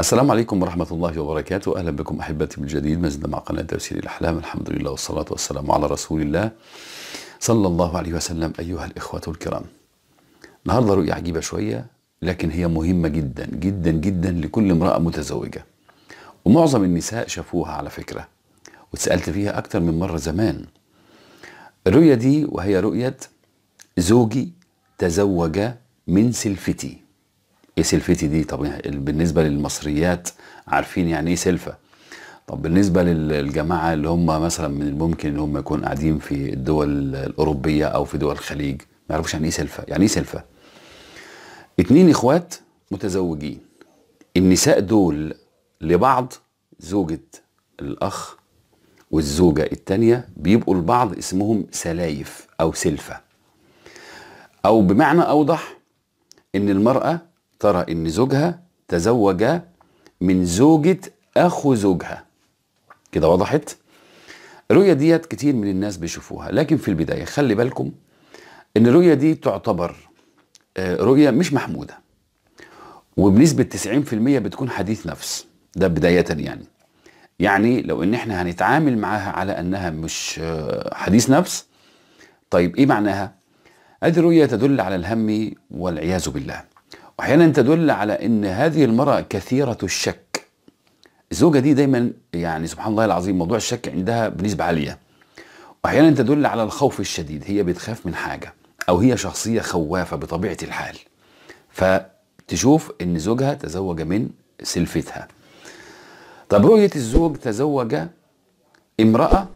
السلام عليكم ورحمة الله وبركاته. أهلا بكم أحبتي من جديد. زلنا مع قناة تفسير الأحلام. الحمد لله والصلاة والسلام على رسول الله صلى الله عليه وسلم. أيها الإخوة الكرام النهاردة رؤية عجيبة شوية لكن هي مهمة جدا جدا جدا لكل امرأة متزوجة. ومعظم النساء شافوها على فكرة واتسألت فيها أكتر من مرة زمان. الرؤية دي وهي رؤية زوجي تزوج من سلفتي. إيه سلفتي دي؟ طب بالنسبة للمصريات عارفين يعني إيه سلفة طب بالنسبة للجماعة اللي هم مثلا من الممكن إن هم يكونوا قاعدين في الدول الأوروبية أو في دول الخليج ما يعرفوش يعني إيه سلفة يعني إيه سلفة اتنين إخوات متزوجين. النساء دول لبعض زوجة الأخ والزوجة التانية بيبقوا لبعض اسمهم سلايف أو سلفة أو بمعنى أوضح إن المرأة ترى إن زوجها تزوج من زوجة أخو زوجها. كده وضحت؟ الرؤية ديت كتير من الناس بيشوفوها لكن في البداية خلي بالكم إن الرؤية دي تعتبر رؤية مش محمودة. وبنسبة 90% بتكون حديث نفس. ده بداية يعني. يعني لو إن إحنا هنتعامل معاها على إنها مش حديث نفس طيب إيه معناها؟ هذه الرؤية تدل على الهم والعياذ بالله. واحيانا تدل على إن هذه المرأة كثيرة الشك. الزوجة دي دايما يعني سبحان الله العظيم موضوع الشك عندها بنسبة عالية. وأحيانا تدل على الخوف الشديد هي بتخاف من حاجة أو هي شخصية خوافة بطبيعة الحال. فتشوف إن زوجها تزوج من سلفتها. طب رؤية الزوج تزوج امرأة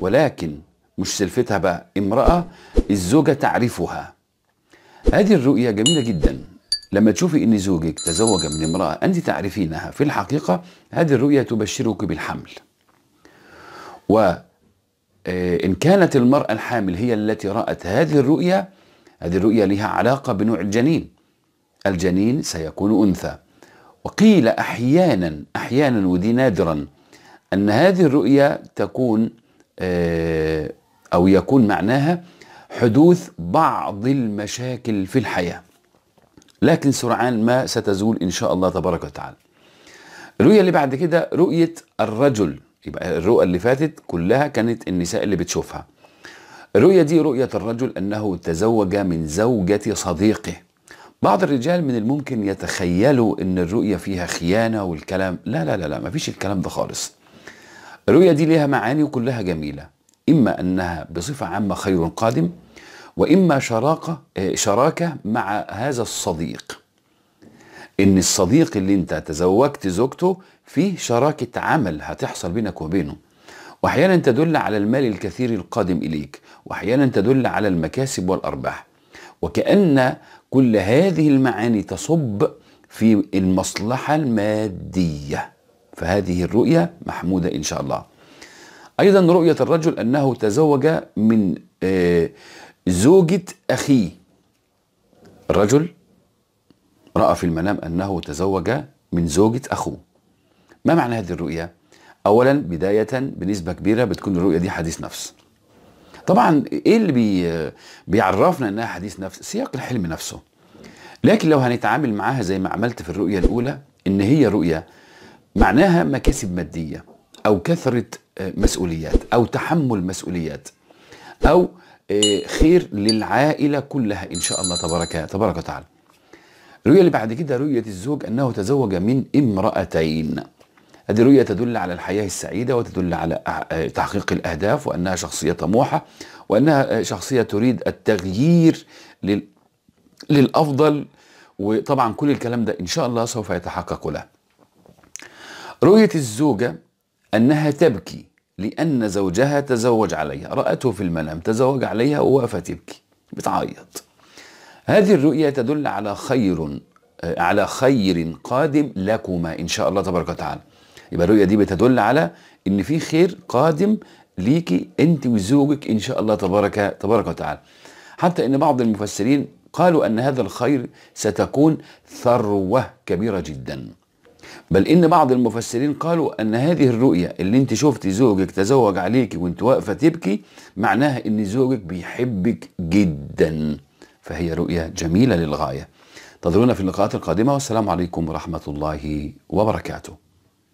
ولكن مش سلفتها بقى امرأة الزوجة تعرفها. هذه الرؤية جميلة جدا. لما تشوفي إن زوجك تزوج من امرأة أنت تعرفينها في الحقيقة هذه الرؤية تبشرك بالحمل. وإن كانت المرأة الحامل هي التي رأت هذه الرؤية هذه الرؤية لها علاقة بنوع الجنين. الجنين سيكون أنثى. وقيل أحيانا أحيانا ودي نادرا أن هذه الرؤيا تكون أو يكون معناها حدوث بعض المشاكل في الحياة. لكن سرعان ما ستزول إن شاء الله تبارك وتعالى. الرؤيا اللي بعد كده رؤية الرجل. يبقى الرؤى اللي فاتت كلها كانت النساء اللي بتشوفها. الرؤيا دي رؤية الرجل أنه تزوج من زوجة صديقه. بعض الرجال من الممكن يتخيلوا إن الرؤية فيها خيانة والكلام. لا لا لا لا ما فيش الكلام ده خالص. الرؤية دي لها معاني وكلها جميلة. إما أنها بصفة عامة خير قادم وإما شراكة شراكة مع هذا الصديق. إن الصديق اللي أنت تزوجت زوجته فيه شراكة عمل هتحصل بينك وبينه. وأحيانا تدل على المال الكثير القادم إليك. وأحيانا تدل على المكاسب والأرباح. وكأن كل هذه المعاني تصب في المصلحة المادية. فهذه الرؤية محمودة إن شاء الله. أيضا رؤية الرجل أنه تزوج من زوجة أخيه الرجل رأى في المنام أنه تزوج من زوجة أخوه. ما معنى هذه الرؤية؟ أولا بداية بنسبة كبيرة بتكون الرؤية دي حديث نفس. طبعا إيه اللي بي بيعرفنا إنها حديث نفس؟ سياق الحلم نفسه. لكن لو هنتعامل معاها زي ما عملت في الرؤية الأولى إن هي رؤية معناها مكاسب مادية أو كثرة مسؤوليات أو تحمل مسؤوليات أو خير للعائلة كلها إن شاء الله تبارك تبارك وتعالى. الرؤيه اللي بعد كده رؤية الزوج أنه تزوج من امرأتين. هذه رؤية تدل على الحياة السعيدة وتدل على تحقيق الأهداف وأنها شخصية طموحة وأنها شخصية تريد التغيير لل... للأفضل. وطبعا كل الكلام ده إن شاء الله سوف يتحقق له. رؤية الزوجة أنها تبكي. لأن زوجها تزوج عليها. رأته في المنام تزوج عليها ووقفت تبكي بتعيط. هذه الرؤية تدل على خير على خير قادم لكما إن شاء الله تبارك وتعالى. يبقى الرؤيه دي بتدل على إن في خير قادم ليكي أنت وزوجك إن شاء الله تبارك تبارك وتعالى. حتى إن بعض المفسرين قالوا أن هذا الخير ستكون ثروة كبيرة جدا. بل إن بعض المفسرين قالوا أن هذه الرؤية اللي أنت شفتي زوجك تزوج عليك وأنت واقفة تبكي معناها إن زوجك بيحبك جدا. فهي رؤية جميلة للغاية. انتظرونا في اللقاءات القادمة والسلام عليكم ورحمة الله وبركاته.